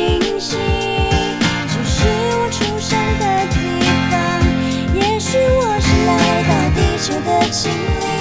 星星，就是我出生的地方。也许我是来到地球的精灵。